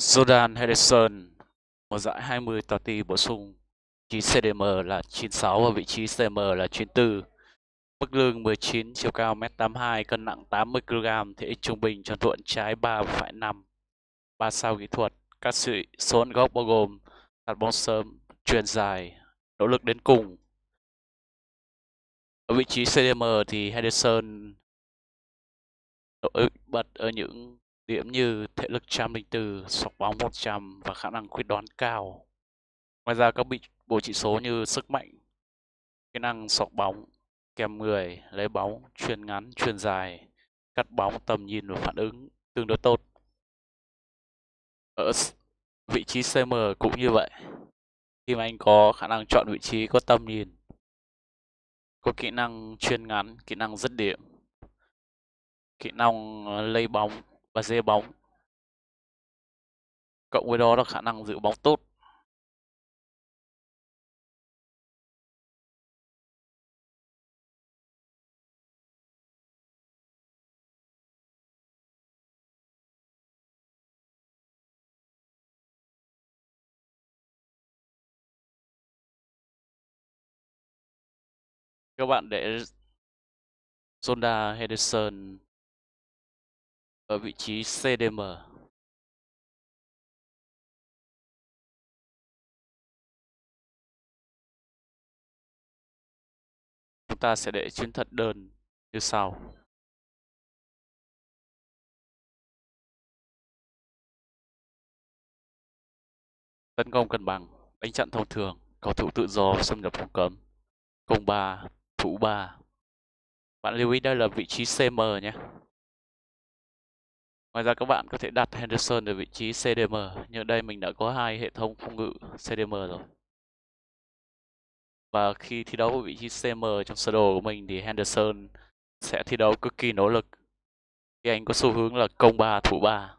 Jordan Henderson, mùa giải 20 tòa ti bổ sung, vị trí CDM là 96 và vị trí CM là 94. Mức lương 19, chiều cao 1m82, cân nặng 80kg, thể trung bình cho thuận trái 3 và phải 5. 3 sao kỹ thuật, các sự số gốc bao gồm tạt bóng sớm, truyền dài, nỗ lực đến cùng. Ở vị trí CDM thì Henderson nổi bật ở những điểm như thể lực 104, sọc bóng 100 và khả năng quyết đoán cao. Ngoài ra các bị bộ chỉ số như sức mạnh, kỹ năng sọc bóng, kèm người, lấy bóng, truyền ngắn, truyền dài, cắt bóng, tầm nhìn và phản ứng tương đối tốt. Ở vị trí CM cũng như vậy. Khi mà anh có khả năng chọn vị trí có tầm nhìn, có kỹ năng chuyên ngắn, kỹ năng dứt điểm, kỹ năng ờ, lấy bóng và dê bóng. Cộng với đó là khả năng giữ bóng tốt. Các bạn để Zonda Henderson ở vị trí CDM. Chúng ta sẽ để chiến thuật đơn như sau. Tấn công cân bằng, đánh chặn thông thường, cầu thủ tự do xâm nhập vùng cấm. Công 3, thủ 3. Bạn lưu ý đây là vị trí CM nhé. Ngoài ra các bạn có thể đặt Henderson ở vị trí CDM, nhưng ở đây mình đã có hai hệ thống phòng ngự CDM rồi. Và khi thi đấu ở vị trí CM trong sơ đồ của mình thì Henderson sẽ thi đấu cực kỳ nỗ lực. Khi anh có xu hướng là công 3 thủ 3.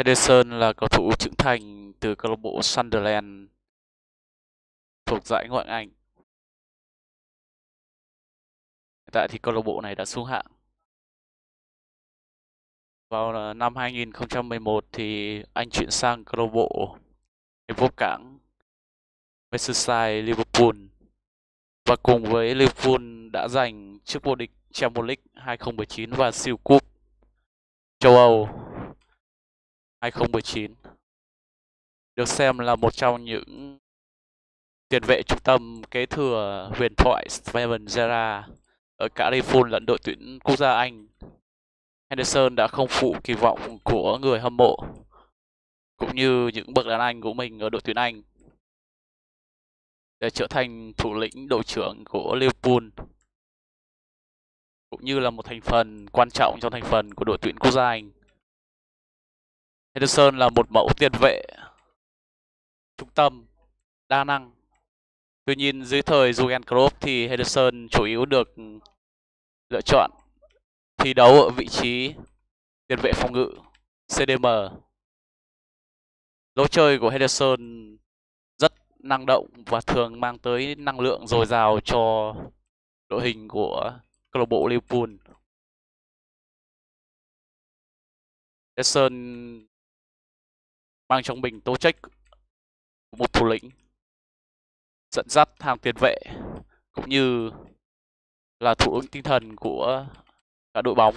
Henderson là cầu thủ trưởng thành từ câu lạc bộ Sunderland thuộc giải Ngoại hạng Anh. Hiện tại thì câu lạc bộ này đã xuống hạng. Vào ờ, năm 2011 thì anh chuyển sang câu lạc bộ vô cảng Merseyside, Liverpool và cùng với Liverpool đã giành chức vô địch Champions League 2019 và siêu cúp châu Âu 2019 được xem là một trong những tiền vệ trung tâm kế thừa huyền thoại Steven Gerrard ở cả Liverpool lẫn đội tuyển quốc gia Anh. Henderson đã không phụ kỳ vọng của người hâm mộ, cũng như những bậc đàn anh của mình ở đội tuyển Anh để trở thành thủ lĩnh đội trưởng của Liverpool, cũng như là một thành phần quan trọng trong thành phần của đội tuyển quốc gia Anh. Henderson là một mẫu tiền vệ, trung tâm, đa năng. Tuy nhiên, dưới thời Jurgen Klopp thì Henderson chủ yếu được lựa chọn thi đấu ở vị trí tiền vệ phòng ngự CDM. Lối chơi của Henderson rất năng động và thường mang tới năng lượng dồi dào cho đội hình của câu lạc bộ Liverpool. Henderson mang trong mình tố trách một thủ lĩnh, dẫn dắt hàng tiền vệ, cũng như là thủ ứng tinh thần của cả đội bóng.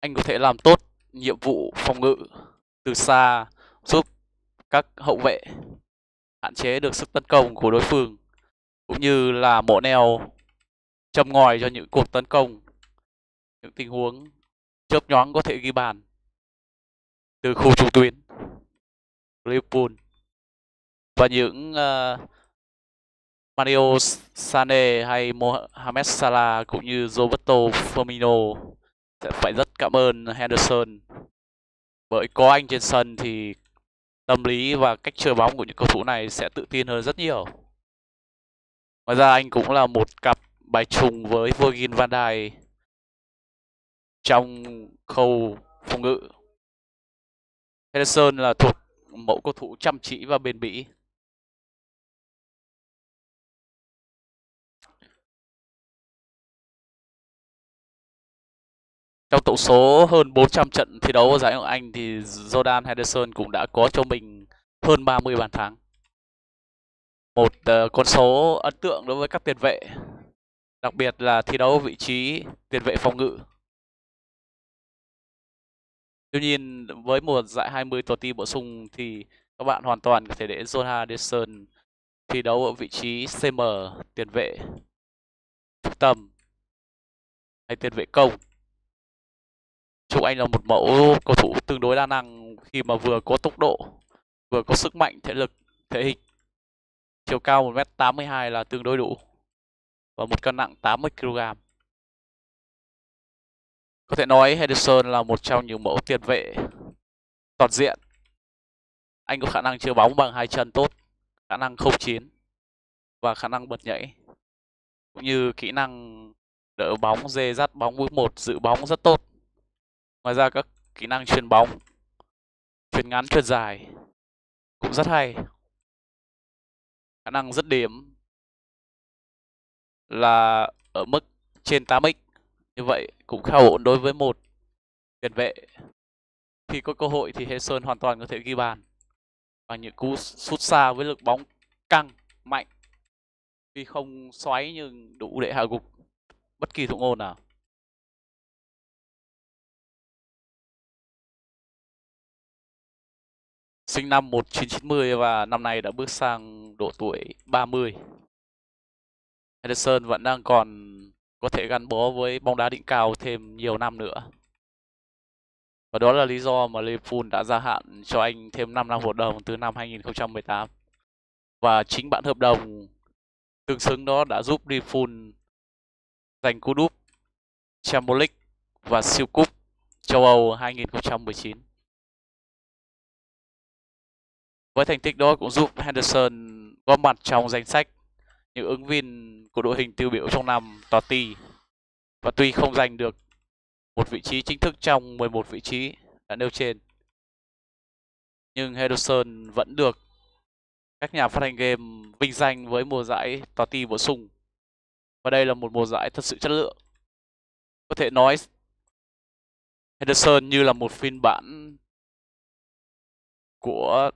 Anh có thể làm tốt nhiệm vụ phòng ngự từ xa, giúp các hậu vệ hạn chế được sức tấn công của đối phương, cũng như là mổ neo, châm ngòi cho những cuộc tấn công. Những tình huống chớp nhoáng có thể ghi bàn từ khu trung tuyến Liverpool và những uh, Mario Sane hay Mohamed Salah cũng như Roberto Firmino sẽ phải rất cảm ơn Henderson bởi có anh trên sân thì tâm lý và cách chơi bóng của những cầu thủ này sẽ tự tin hơn rất nhiều. Ngoài ra anh cũng là một cặp bài trùng với Virgil van Dijk trong khâu phòng ngự. Henderson là thuộc mẫu cầu thủ chăm chỉ và bền bỉ. Trong tổng số hơn 400 trận thi đấu ở giải Ngoại Anh thì Jordan Henderson cũng đã có cho mình hơn 30 bàn thắng. Một uh, con số ấn tượng đối với các tiền vệ, đặc biệt là thi đấu vị trí tiền vệ phòng ngự. Tuy nhiên với một dạy 20 tổ ti bổ sung thì các bạn hoàn toàn có thể để Jordan Anderson thi đấu ở vị trí CM tiền vệ trung tâm hay tiền vệ công Trung Anh là một mẫu cầu thủ tương đối đa năng khi mà vừa có tốc độ, vừa có sức mạnh, thể lực, thể hình. Chiều cao 1m82 là tương đối đủ và một cân nặng 80kg. Có thể nói Henderson là một trong những mẫu tiền vệ toàn diện. Anh có khả năng chơi bóng bằng hai chân tốt, khả năng không chiến và khả năng bật nhảy cũng như kỹ năng đỡ bóng, dê dắt bóng bước một, giữ bóng rất tốt. Ngoài ra các kỹ năng chuyền bóng, chuyền ngắn, chuyền dài cũng rất hay. Khả năng dứt điểm là ở mức trên 8x. Như vậy cũng khá ổn đối với một tiền vệ. Khi có cơ hội thì Hedson hoàn toàn có thể ghi bàn bằng những cú sút xa với lực bóng căng, mạnh. Tuy không xoáy nhưng đủ để hạ gục bất kỳ thủ môn nào. sinh năm 1990 và năm nay đã bước sang độ tuổi 30. Henderson vẫn đang còn có thể gắn bó với bóng đá đỉnh cao thêm nhiều năm nữa. Và đó là lý do mà Liverpool đã gia hạn cho anh thêm 5 năm hợp đồng từ năm 2018. Và chính bản hợp đồng tương xứng đó đã giúp Liverpool giành cú đúp Champions League và siêu cúp châu Âu 2019. Với thành tích đó cũng giúp Henderson góp mặt trong danh sách những ứng viên của đội hình tiêu biểu trong năm Totti. Và tuy không giành được một vị trí chính thức trong 11 vị trí đã nêu trên, nhưng Henderson vẫn được các nhà phát hành game vinh danh với mùa giải Totti bổ sung. Và đây là một mùa giải thật sự chất lượng. Có thể nói Henderson như là một phiên bản của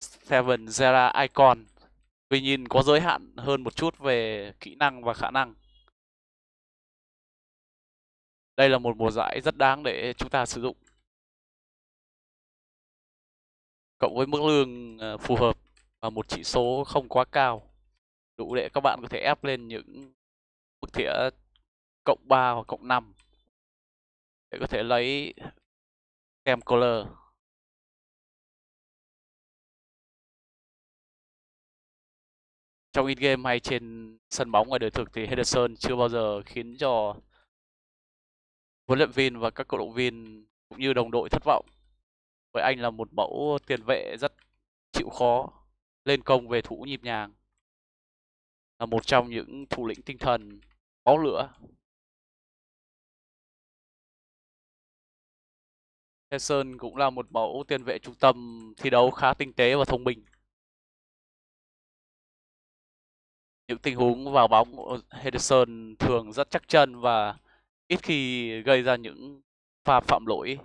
Seven Zera Icon vì nhìn có giới hạn hơn một chút về kỹ năng và khả năng. Đây là một mùa giải rất đáng để chúng ta sử dụng. Cộng với mức lương ờ, phù hợp và một chỉ số không quá cao, Đủ để các bạn có thể ép lên những mức thẻ cộng 3 hoặc cộng 5 Để có thể lấy Cam Color. Trong in game hay trên sân bóng ngoài đời thực thì Henderson chưa bao giờ khiến cho huấn luyện viên và các cổ động viên cũng như đồng đội thất vọng. Bởi anh là một mẫu tiền vệ rất chịu khó, lên công về thủ nhịp nhàng. Là một trong những thủ lĩnh tinh thần máu lửa. Henderson cũng là một mẫu tiền vệ trung tâm thi đấu khá tinh tế và thông minh. Những tình huống vào bóng của Henderson thường rất chắc chân và ít khi gây ra những pha phạm lỗi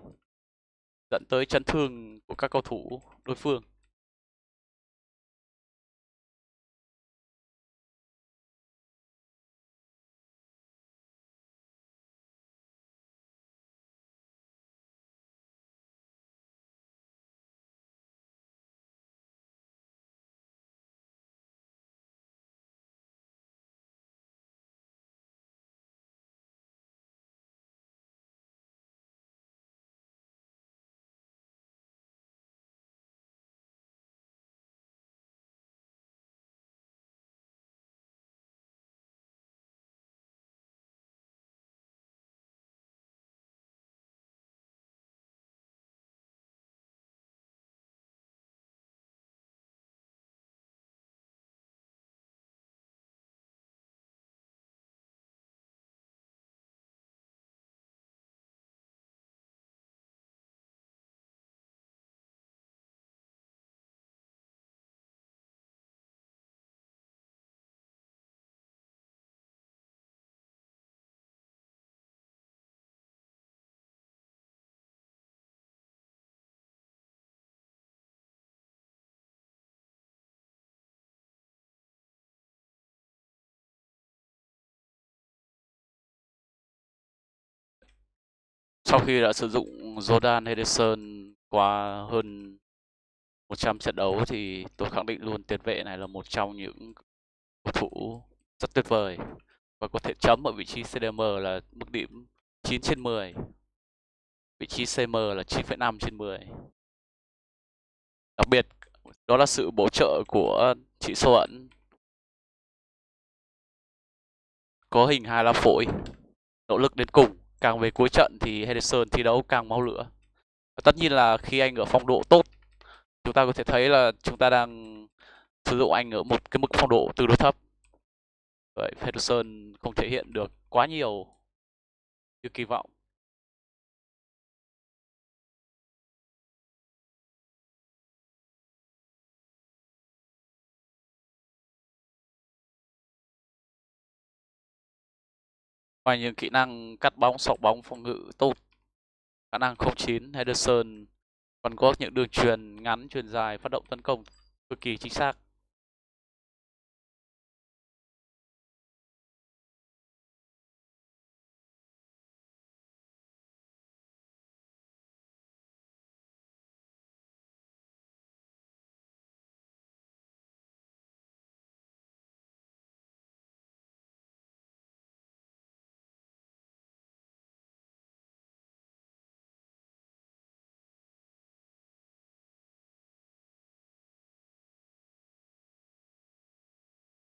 dẫn tới chấn thương của các cầu thủ đối phương. Sau khi đã sử dụng Jordan Henderson qua hơn 100 trận đấu thì tôi khẳng định luôn tiền vệ này là một trong những cầu thủ rất tuyệt vời và có thể chấm ở vị trí CDM là mức điểm 9 trên 10 vị trí CM là 9,5 trên 10 đặc biệt đó là sự bổ trợ của chị số ẩn. Có hình hai lá phổi nỗ lực đến cùng càng về cuối trận thì Henderson thi đấu càng máu lửa. Và tất nhiên là khi anh ở phong độ tốt, chúng ta có thể thấy là chúng ta đang sử dụng anh ở một cái mức phong độ tương đối thấp. Vậy Henderson không thể hiện được quá nhiều như kỳ vọng. Ngoài những kỹ năng cắt bóng, sọc bóng, phòng ngự tốt, khả năng 09 Henderson còn có những đường truyền ngắn, truyền dài, phát động tấn công cực kỳ chính xác.